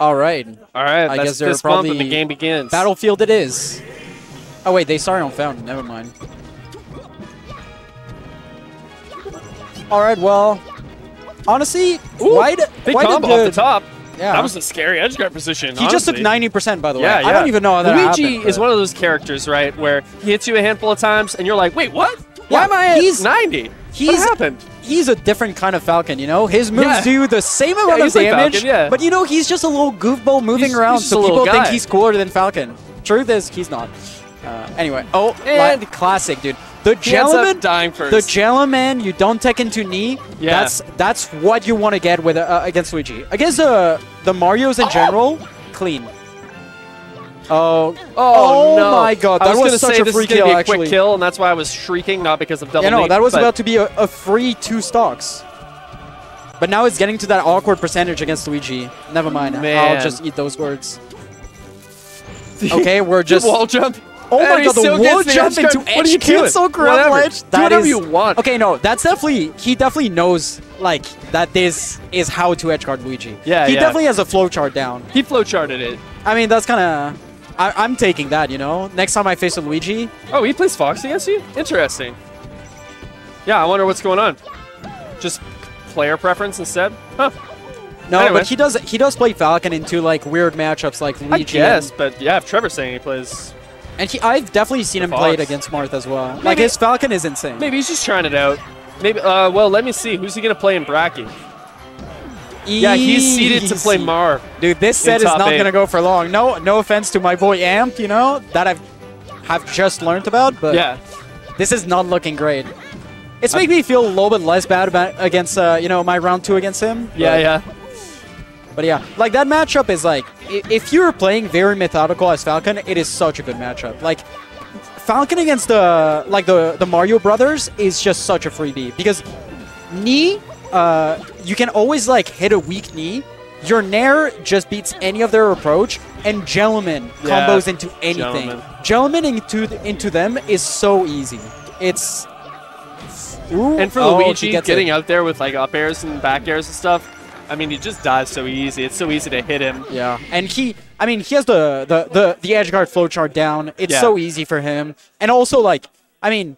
All right. All right, I guess they're bump and the game begins. Battlefield it is. Oh wait, they started on Fountain. Never mind. All right. Well, honestly, Ooh, why did Big why combo did off the top. Yeah. That was a scary edge guard position. He just took 90%, by the way. Yeah, yeah. I don't even know how that Luigi happened. is one of those characters, right, where he hits you a handful of times and you're like, wait, what? Why Yeah, am I at he's- 90? he's- what happened? He's a different kind of Falcon, you know? His moves Yeah. do the same amount Yeah, of he's like damage, Falcon, yeah. but you know, he's just a little goofball moving He's- around, he's so people think he's cooler than Falcon. Truth is, he's not. Uh, anyway, oh, And- classic, dude. The He ends up gentleman, dying first. the gentleman, you don't take into knee. Yeah. That's that's what you want to get with uh, against Luigi. Against uh, the Mario's in general, clean. Oh. oh, Oh, no. my god, I was, was, gonna such say a free kill, be a actually. quick kill, and that's why I was shrieking, not because of double Yeah, no, meat, that was about to be a, a free two stocks. But now it's getting to that awkward percentage against Luigi. Never mind. Man. I'll just eat those words. Okay, we're just. wall jump. Oh and my god, the wall jump into guard. What are you edge doing? grab Whatever. ledge. Do That whatever is- you want. Okay, no, that's definitely he definitely knows like that this is how to edge guard Luigi. Yeah, he yeah. definitely has a flow chart down. He flowcharted it. I mean, that's kind of. I'm taking that, you know. Next time I face a Luigi, Oh, he plays Fox against you? Interesting. Yeah, I wonder what's going on. Just player preference instead? Huh. no, Anyway. but he does he does play Falcon into like weird matchups like I Luigi. and- guess, but yeah, if Trevor's saying he plays, And he, I've definitely seen him The play it against Marth as well. Like his Falcon is insane. maybe he's just trying it out. Maybe. Uh, well, let me see. Who's he gonna play in Bracky? Yeah, he's seated to play. Marth. Dude, this set is not gonna go for long. No, no offense to my boy Ampp, you know that I've have just learned about, but Yeah. this is not looking great. It's making me feel a little bit less bad about against uh, you know my round two against him. Yeah, yeah. But yeah, like that matchup is like if you're playing very methodical as Falcon, it is such a good matchup. Like Falcon against the like the the Mario brothers is just such a freebie because knee, uh, you can always like hit a weak knee. Your Nair just beats any of their approach, and Gentleman Yeah, combos into anything. Gentleman. Into into them is so easy. It's Ooh, And for oh, Luigi, getting it. out there with like up airs and back airs and stuff, I mean, he just dies so easy. It's so easy to hit him. Yeah, and he, I mean, he has the the the, the edge guard flowchart down. It's Yeah. so easy for him, and also like, I mean,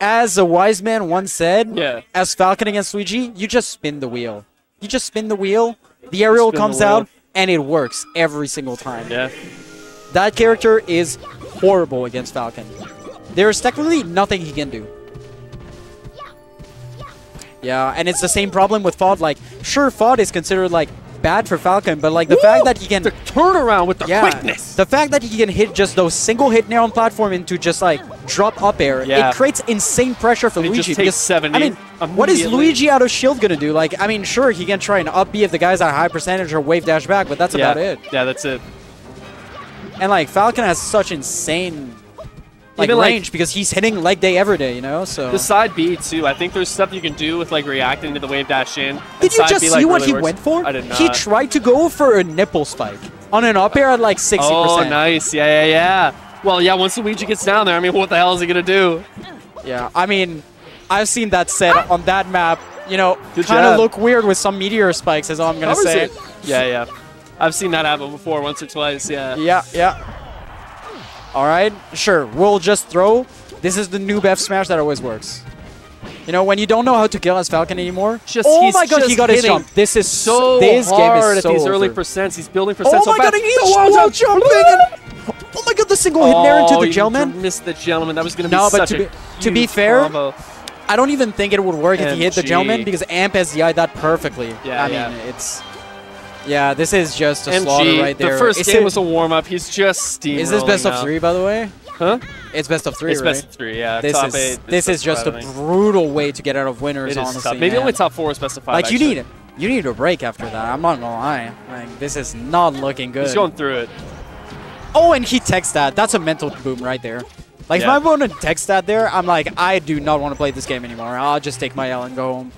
as a wise man once said, Yeah. as Falcon against Luigi, you just spin the wheel. You just spin the wheel. The aerial Spin the comes out, and it works every single time. Yeah. That character is horrible against Falcon. There is technically nothing he can do. Yeah, and it's the same problem with FOD. Like, sure, FOD is considered like bad for Falcon, but like the fact that he can The turnaround with the yeah, quickness. the fact that he can hit just those single hit nair on platform into just like drop up air, Yeah. it creates insane pressure for he Luigi. just because, 70 I mean, what is. Luigi out of shield gonna do? Like, I mean, sure he can try and up B if the guy's at a high percentage or wave dash back, but that's yeah. about it. Yeah, that's it. And like Falcon has such insane like Even, like- range because he's hitting leg day every day, you know. So The side B too. I think there's stuff you can do with like reacting to the wave dash in. did you just B, see what really he works. went for? I did not. He tried to go for a nipple spike on an up air at like 60%. Oh, nice. Yeah, yeah, yeah. Well, yeah. Once Luigi gets down there, I mean, what the hell is he gonna do? Yeah, I mean, I've seen that set on that map. You know, kind of look weird with some meteor spikes, is all I'm gonna say. it. Yeah, yeah. I've seen that happen before, once or twice. Yeah. Yeah, yeah. All right, sure. We'll just throw. This is the new F smash that always works. You know, when you don't know how to kill as Falcon anymore. Just- oh he's my god, he got his jump. This is So this game hard is so at these early over. percents. He's building Oh percents so my god, fast. and he's wall jump. Jumping. and- Oh my god, the single hit nair into Oh, the gentleman. missed the gentleman. That was gonna be No, but to a be- to be fair, combo. I don't even think it would work if he hit the gentleman because Ampp has DI'd that perfectly. Yeah, I mean, it's. Yeah, this is just a slaughter right there. The first Is game it- was a warm up. He's just steamrolling Is this best of three, by the way? Huh? It's best of three, It's right? best of three. Yeah. this top is eight. this is just a five, think. brutal way to get out of winners. It honestly, tough. Maybe man. only top four is best of five. Like you actually. need you need a break after that. I'm not gonna lie. Like this is not looking good. He's going through it. Oh, and he techs that. That's a mental boom right there. Like Yeah. if my opponent techs that there, I'm like, I do not want to play this game anymore. I'll just take my L and go home.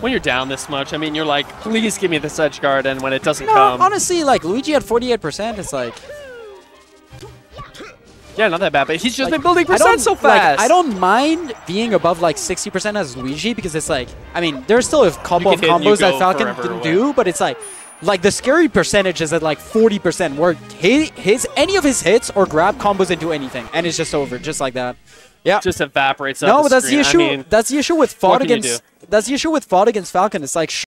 When you're down this much, I mean, you're like, please give me this edge guard, and when it doesn't No, come, honestly, like Luigi at 48%, it's like yeah, not that bad. But he's just like, been building percent so like, fast. I don't mind being above like 60% as Luigi because it's like, I mean, there's still a couple of can hit and you combos that Falcon didn't away. do, but it's like, like the scary percentage is at like 40%, where his, his any of his hits or grab combos into anything, and it's just over, just like that. Yeah. Just evaporates. no, but that's screen. the issue. I mean, that's the issue with FOD what can you against. That's the issue with FOD against Falcon. It's like